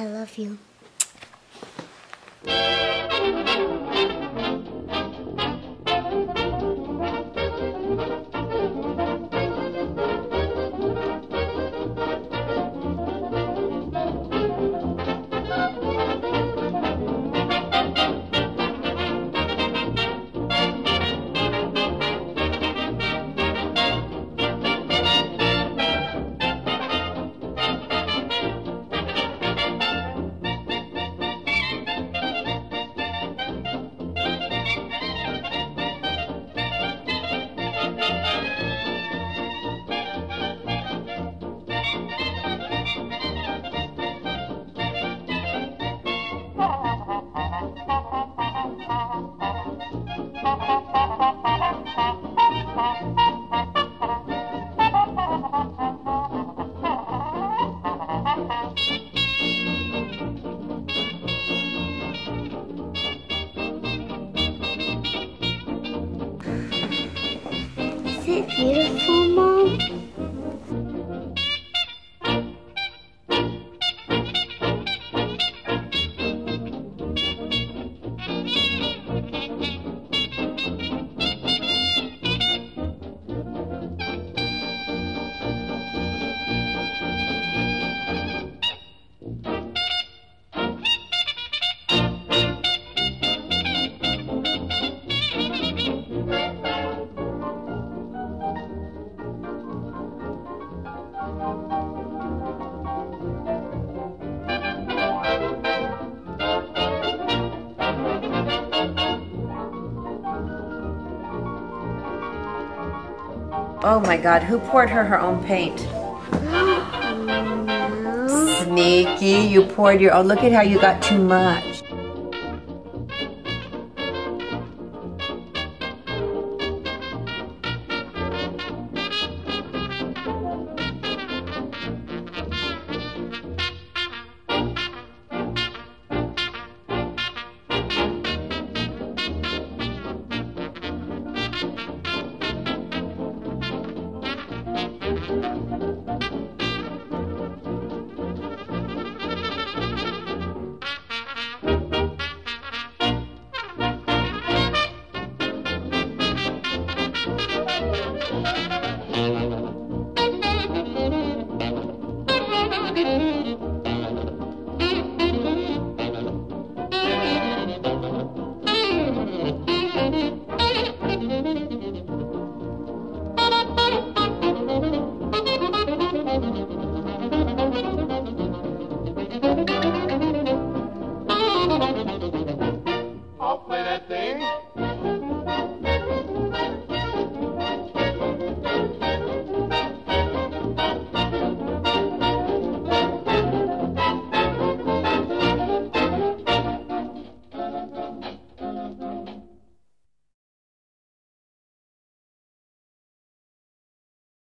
I love you. Beautiful, Oh my God, who poured her her own paint? Sneaky, you poured your own. Look at how you got too much. thank you